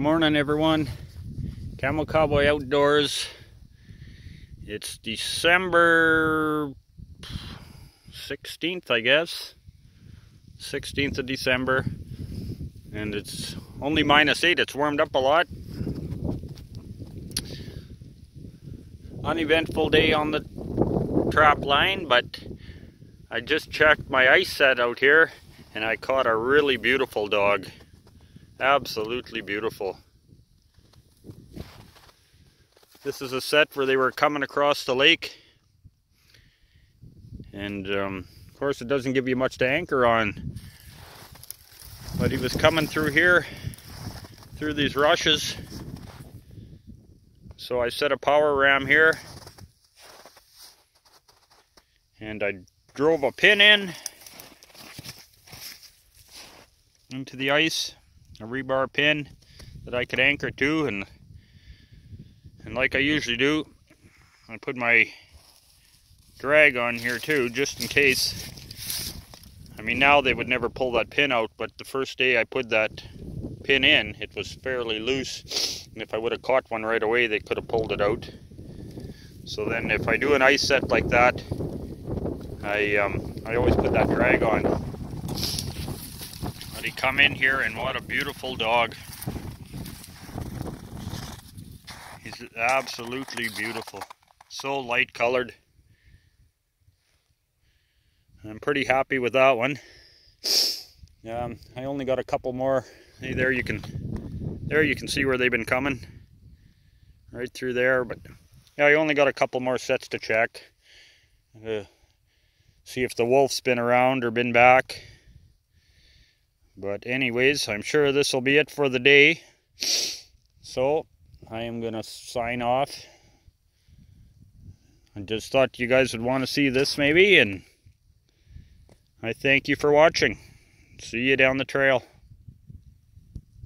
morning everyone. CAMO cowboy outdoors. It's december 16th i guess. 16th of december. And it's only minus eight. It's warmed up a lot. Uneventful day on the trap line but i just checked my ice set out here and i caught a really beautiful dog Absolutely beautiful. This is a set where they were coming across the lake. And um, of course it doesn't give you much to anchor on. But he was coming through here, through these rushes. So I set a power ram here. And I drove a pin in into the ice a rebar pin that I could anchor to and and like I usually do I put my drag on here too just in case. I mean now they would never pull that pin out but the first day I put that pin in it was fairly loose. And if I would have caught one right away they could have pulled it out. So then if I do an ice set like that I um, I always put that drag on he come in here and what a beautiful dog. He's absolutely beautiful. So light colored. I'm pretty happy with that one. Um, I only got a couple more. Hey, there you can, there you can see where they've been coming. Right through there, but yeah, I only got a couple more sets to check. Uh, see if the wolf's been around or been back. But anyways, I'm sure this will be it for the day. So, I am going to sign off. I just thought you guys would want to see this maybe, and I thank you for watching. See you down the trail.